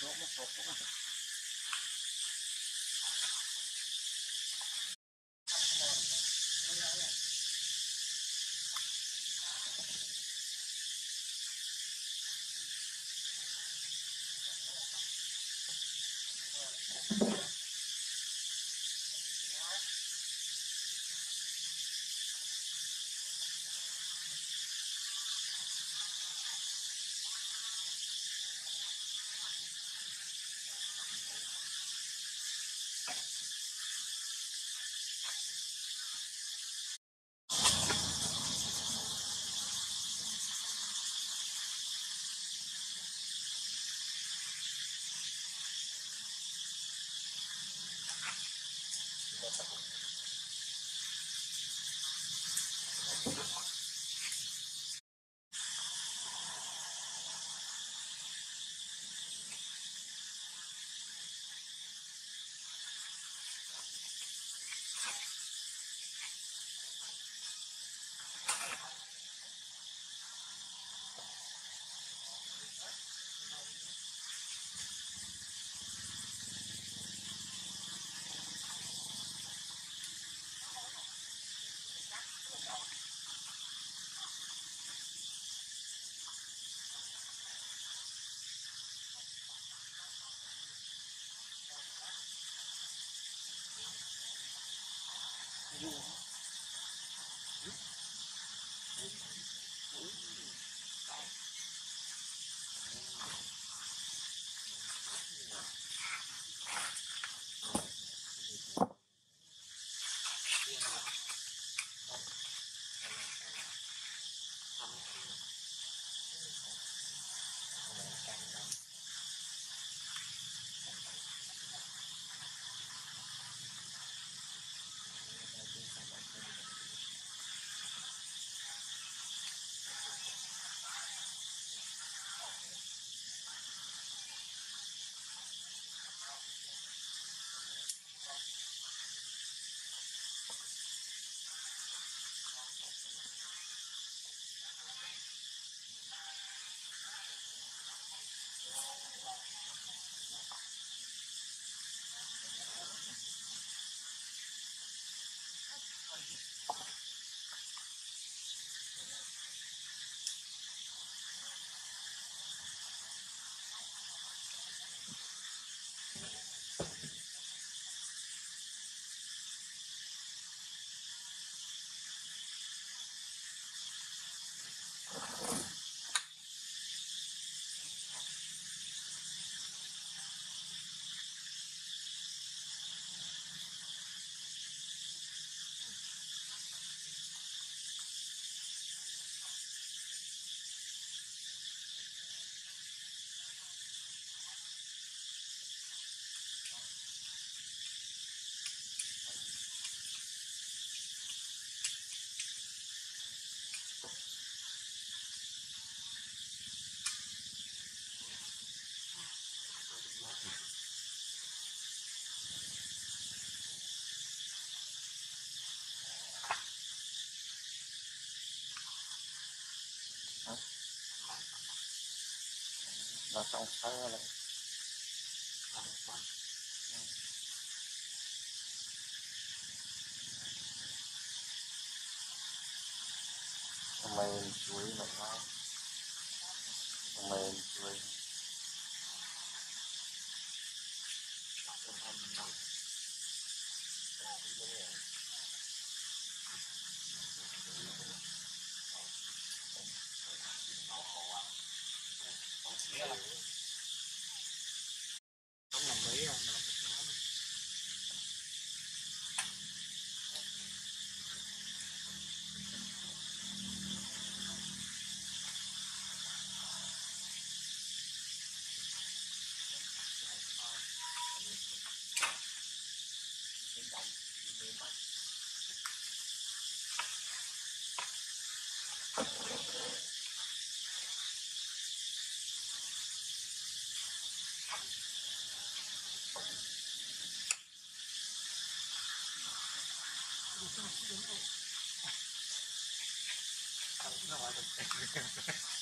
どうもそうか。June. và trong sau là làm bằng mềm chuối là sao mềm chuối. Thank you. Yeah. あ、今まで。